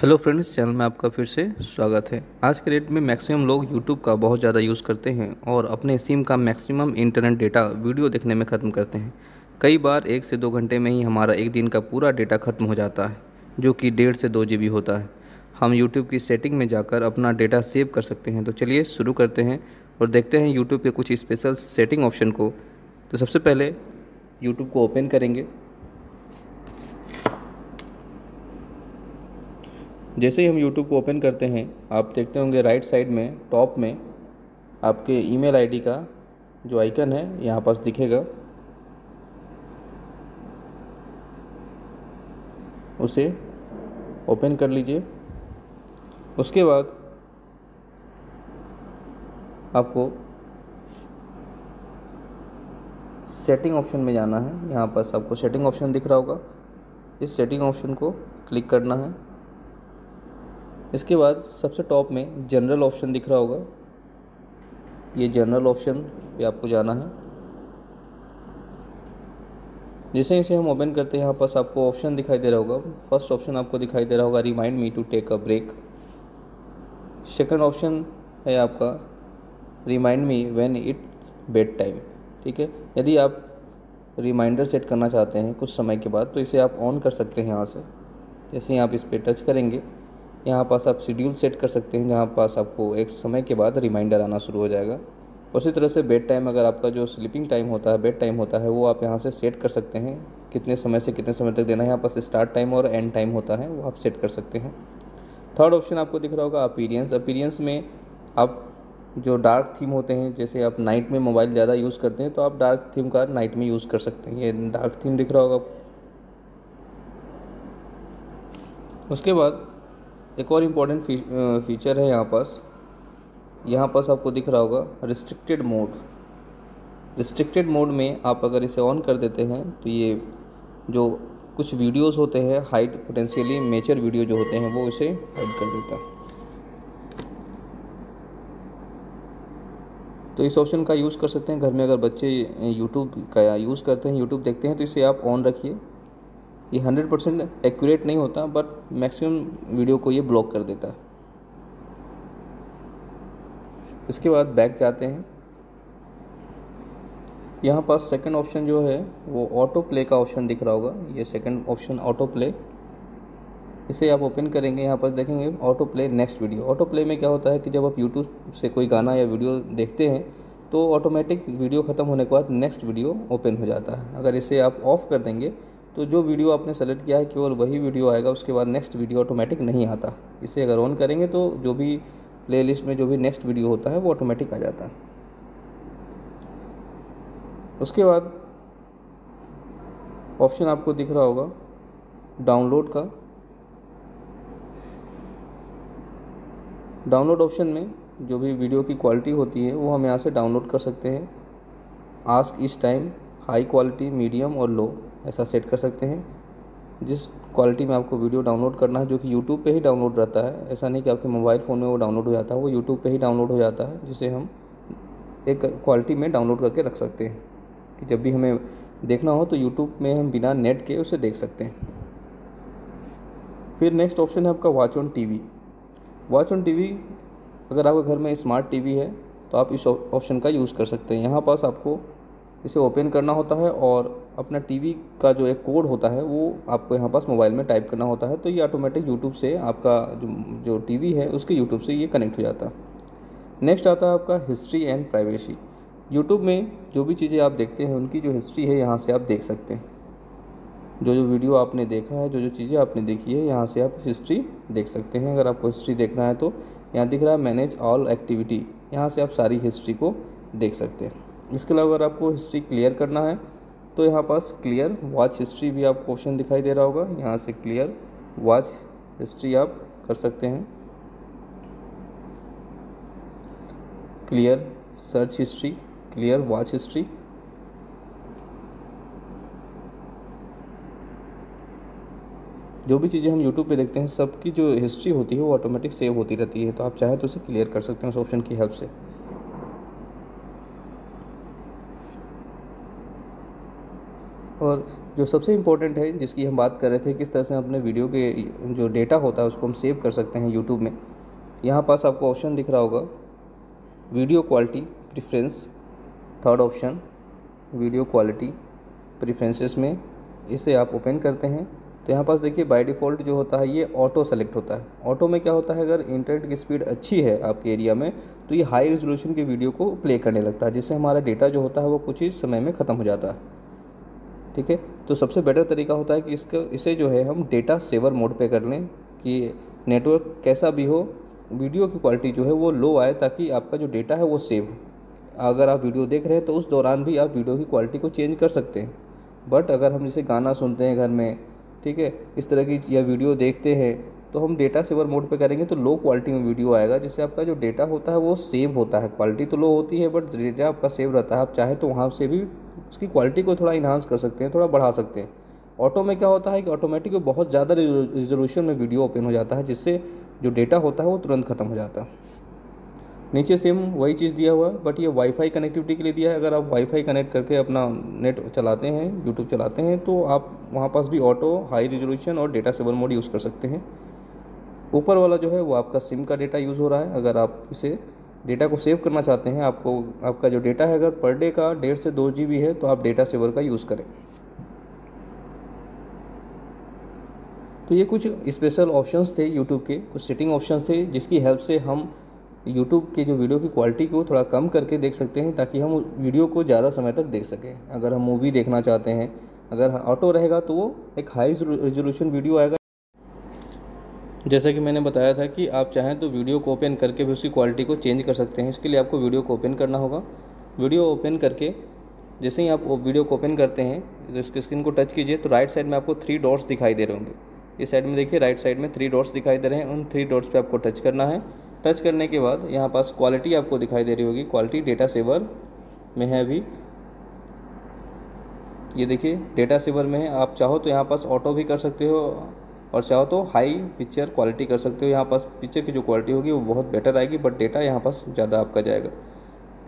Hello friends, channel में आपका फिर से स्वागत है। आज के डेट में मैक्सिमम लोग यूट्यूब का बहुत ज़्यादा यूज़ करते हैं और अपने सिम का मैक्सिमम इंटरनेट डेटा वीडियो देखने में ख़त्म करते हैं। कई बार एक से दो घंटे में ही हमारा एक दिन का पूरा डेटा ख़त्म हो जाता है, जो कि डेढ़ से दो जीबी होता है। हम यूट्यूब की सेटिंग में जाकर अपना डेटा सेव कर सकते हैं। तो चलिए शुरू करते हैं और देखते हैं यूट्यूब के कुछ स्पेशल सेटिंग ऑप्शन को। तो सबसे पहले यूट्यूब को ओपन करेंगे। जैसे ही हम यूट्यूब को ओपन करते हैं, आप देखते होंगे राइट साइड में टॉप में, आपके ईमेल आईडी का जो आइकन है, यहाँ पास दिखेगा। उसे ओपन कर लीजिए। उसके बाद आपको सेटिंग ऑप्शन में जाना है। यहाँ पास आपको सेटिंग ऑप्शन दिख रहा होगा। इस सेटिंग ऑप्शन को क्लिक करना है। इसके बाद सबसे टॉप में जनरल ऑप्शन दिख रहा होगा। ये जनरल ऑप्शन पे आपको जाना है। जैसे इसे हम ओपन करते हैं, यहाँ पास आपको ऑप्शन दिखाई दे रहा होगा। फ़र्स्ट ऑप्शन आपको दिखाई दे रहा होगा, remind me to take a break. Second option है आपका, remind me when it bed time. ठीक है? यदि आप रिमाइंडर सेट करना चाहते हैं कुछ समय के बाद तो इसे आप ऑन कर सकते हैं यहाँ से। जैसे ही आप इस पर टच करेंगे यहाँ पास आप शेड्यूल सेट कर सकते हैं, जहाँ पास आपको एक समय के बाद रिमाइंडर आना शुरू हो जाएगा। उसी तरह से बेड टाइम अगर आपका जो स्लीपिंग टाइम होता है बेड टाइम होता है, वो आप यहाँ से सेट कर सकते हैं। कितने समय से कितने समय तक देना है, यहाँ पास स्टार्ट टाइम और एंड टाइम होता है, वो आप सेट कर सकते हैं। थर्ड ऑप्शन आपको दिख रहा होगा अपीरियंस अपीरियंस में आप जो डार्क थीम होते हैं, जैसे आप नाइट में मोबाइल ज़्यादा यूज़ करते हैं तो आप डार्क थीम का नाइट में यूज़ कर सकते हैं। ये डार्क थीम दिख रहा होगा उसके बाद एक और इंपॉर्टेंट फीचर है यहाँ पास। यहाँ पास आपको दिख रहा होगा रिस्ट्रिक्टेड मोड रिस्ट्रिक्टेड मोड में आप अगर इसे ऑन कर देते हैं तो ये जो कुछ वीडियोस होते हैं हाइट पोटेंशियली मेचर वीडियो जो होते हैं, वो इसे हाइड कर देता है। तो इस ऑप्शन का यूज़ कर सकते हैं। घर में अगर बच्चे यूट्यूब का यूज़ करते हैं यूट्यूब देखते हैं तो इसे आप ऑन रखिए। ये हंड्रेड परसेंट एक्यूरेट नहीं होता बट मैक्सिमम वीडियो को ये ब्लॉक कर देता है। इसके बाद बैक जाते हैं। यहाँ पास सेकंड ऑप्शन जो है, वो ऑटो प्ले का ऑप्शन दिख रहा होगा। ये सेकंड ऑप्शन ऑटो प्ले इसे आप ओपन करेंगे, यहाँ पास देखेंगे auto play next video auto play में क्या होता है कि जब आप यूट्यूब से कोई गाना या वीडियो देखते हैं तो ऑटोमेटिक वीडियो ख़त्म होने के बाद नेक्स्ट वीडियो ओपन हो जाता है। अगर इसे आप ऑफ़ कर देंगे तो जो वीडियो आपने सेलेक्ट किया है, केवल वही वीडियो आएगा, उसके बाद नेक्स्ट वीडियो ऑटोमेटिक नहीं आता। इसे अगर ऑन करेंगे तो जो भी प्लेलिस्ट में जो भी नेक्स्ट वीडियो होता है, वो ऑटोमेटिक आ जाता है। उसके बाद ऑप्शन आपको दिख रहा होगा डाउनलोड का। डाउनलोड ऑप्शन में जो भी वीडियो की क्वालिटी होती है, वो हम यहाँ से डाउनलोड कर सकते हैं। आस्क इस टाइम हाई क्वालिटी मीडियम और लो ऐसा सेट कर सकते हैं। जिस क्वालिटी में आपको वीडियो डाउनलोड करना है, जो कि यूट्यूब पे ही डाउनलोड रहता है, ऐसा नहीं कि आपके मोबाइल फ़ोन में वो डाउनलोड हो जाता है, वो यूट्यूब पे ही डाउनलोड हो जाता है, जिसे हम एक क्वालिटी में डाउनलोड करके रख सकते हैं। कि जब भी हमें देखना हो तो यूट्यूब में हम बिना नेट के उसे देख सकते हैं। फिर नेक्स्ट ऑप्शन है आपका watch on T V watch on T V अगर आपके घर में स्मार्ट टी वी है तो आप इस ऑप्शन का यूज़ कर सकते हैं। यहाँ पास आपको इसे ओपन करना होता है और अपना टीवी का जो एक कोड होता है, वो आपको यहाँ पास मोबाइल में टाइप करना होता है तो ये ऑटोमेटिक यूट्यूब से आपका जो जो टीवी है, उसके यूट्यूब से ये कनेक्ट हो जाता है। नेक्स्ट आता है आपका हिस्ट्री एंड प्राइवेसी यूट्यूब में जो भी चीज़ें आप देखते हैं, उनकी जो हिस्ट्री है, यहाँ से आप देख सकते हैं। जो जो वीडियो आपने देखा है, जो जो चीज़ें आपने देखी है, यहाँ से आप हिस्ट्री देख सकते हैं। अगर आपको हिस्ट्री देखना है तो यहाँ दिख रहा है मैनेज ऑल एक्टिविटी यहाँ से आप सारी हिस्ट्री को देख सकते हैं। इसके अलावा अगर आपको हिस्ट्री क्लियर करना है तो यहाँ पास क्लियर वॉच हिस्ट्री भी आपको ऑप्शन दिखाई दे रहा होगा। यहाँ से क्लियर वॉच हिस्ट्री आप कर सकते हैं। Clear search history clear watch history जो भी चीज़ें हम यूट्यूब पे देखते हैं, सबकी जो हिस्ट्री होती है, वो ऑटोमेटिक सेव होती रहती है। तो आप चाहें तो उसे क्लियर कर सकते हैं उस ऑप्शन की हेल्प से। और जो सबसे इम्पोर्टेंट है, जिसकी हम बात कर रहे थे, किस तरह से अपने वीडियो के जो डेटा होता है, उसको हम सेव कर सकते हैं यूट्यूब में। यहाँ पास आपको ऑप्शन दिख रहा होगा video quality preference third option video quality preferences में। इसे आप ओपन करते हैं तो यहाँ पास देखिए बाय डिफ़ॉल्ट जो होता है, ये ऑटो सेलेक्ट होता है। ऑटो में क्या होता है, अगर इंटरनेट की स्पीड अच्छी है आपके एरिया में तो ये हाई रेजोल्यूशन की वीडियो को प्ले करने लगता है, जिससे हमारा डेटा जो होता है, वो कुछ ही समय में ख़त्म हो जाता है। ठीक है? तो सबसे बेटर तरीका होता है कि इसका, इसे जो है, हम डेटा सेवर मोड पे कर लें कि नेटवर्क कैसा भी हो वीडियो की क्वालिटी जो है, वो लो आए ताकि आपका जो डेटा है, वो सेव हो। अगर आप वीडियो देख रहे हैं तो उस दौरान भी आप वीडियो की क्वालिटी को चेंज कर सकते हैं। बट अगर हम जैसे गाना सुनते हैं घर में, ठीक है? इस तरह की या वीडियो देखते हैं तो हम डेटा सेवर मोड पे करेंगे तो लो क्वालिटी में वीडियो आएगा, जिससे आपका जो डेटा होता है, वो सेव होता है। क्वालिटी तो लो होती है बट डेटा आपका सेव रहता है। आप चाहे तो वहाँ से भी उसकी क्वालिटी को थोड़ा इन्हांस कर सकते हैं, थोड़ा बढ़ा सकते हैं। ऑटो में क्या होता है कि ऑटोमेटिक बहुत ज़्यादा रिजोल्यूशन में वीडियो ओपन हो जाता है, जिससे जो डेटा होता है वो तुरंत ख़त्म हो जाता है। नीचे सेम वही चीज़ दिया हुआ है बट ये वाईफाई कनेक्टिविटी के लिए दिया है। अगर आप वाईफाई कनेक्ट करके अपना नेट चलाते हैं यूट्यूब चलाते हैं तो आप वहाँ पास भी ऑटो हाई रिजोल्यूशन और डेटा सेवन मोड यूज़ कर सकते हैं। ऊपर वाला जो है वो आपका सिम का डेटा यूज़ हो रहा है। अगर आप इसे डेटा को सेव करना चाहते हैं, आपको, आपका जो डेटा है, अगर पर डे का डेढ़ से दो जीबी है तो आप डेटा सेवर का यूज़ करें। तो ये कुछ स्पेशल ऑप्शंस थे यूट्यूब के, कुछ सेटिंग ऑप्शंस थे, जिसकी हेल्प से हम यूट्यूब के जो वीडियो की क्वालिटी को थोड़ा कम करके देख सकते हैं, ताकि हम वीडियो को ज़्यादा समय तक देख सकें। अगर हम मूवी देखना चाहते हैं, अगर ऑटो रहेगा तो वो एक हाई रेजोल्यूशन वीडियो आएगा। जैसा कि मैंने बताया था कि आप चाहें तो वीडियो को ओपन करके भी उसकी क्वालिटी को चेंज कर सकते हैं। इसके लिए आपको वीडियो को ओपन करना होगा। वीडियो ओपन करके जैसे ही आप वीडियो को ओपन करते हैं तो इसके स्क्रीन को टच कीजिए तो राइट साइड में आपको थ्री डॉट्स दिखाई दे रहे होंगे। इस साइड में देखिए, राइट साइड में थ्री डॉट्स दिखाई दे रहे हैं। उन थ्री डॉट्स पर आपको टच करना है। टच करने के बाद यहाँ पास क्वालिटी आपको दिखाई दे रही होगी। क्वालिटी डेटा सेवर में है अभी। ये देखिए डेटा सेवर में है। आप चाहो तो यहाँ पास ऑटो भी कर सकते हो। और चाहो तो हाई पिक्चर क्वालिटी कर सकते हो। यहाँ पास पिक्चर की जो क्वालिटी होगी, वो बहुत बेटर आएगी बट डेटा यहाँ पास ज़्यादा आपका जाएगा।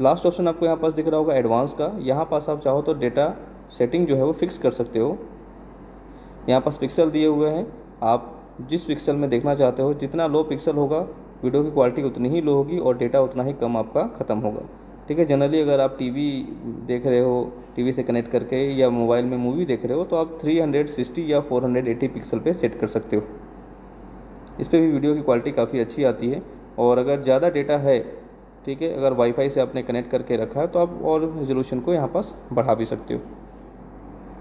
लास्ट ऑप्शन आपको यहाँ पास दिख रहा होगा एडवांस का। यहाँ पास आप चाहो तो डेटा सेटिंग जो है वो फिक्स कर सकते हो। यहाँ पास पिक्सल दिए हुए हैं। आप जिस पिक्सल में देखना चाहते हो, जितना लो पिक्सल होगा वीडियो की क्वालिटी उतनी ही लो होगी और डेटा उतना ही कम आपका ख़त्म होगा। ठीक है जनरली अगर आप टीवी देख रहे हो टीवी से कनेक्ट करके या मोबाइल में मूवी देख रहे हो तो आप 360 या 480 पिक्सल पे सेट कर सकते हो। इस पर भी वीडियो की क्वालिटी काफ़ी अच्छी आती है और अगर ज़्यादा डेटा है, ठीक है, अगर वाईफाई से आपने कनेक्ट करके रखा है तो आप और रेजोल्यूशन को यहाँ पास बढ़ा भी सकते हो।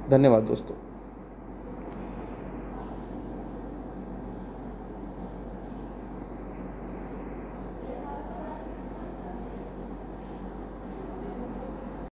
धन्यवाद दोस्तों।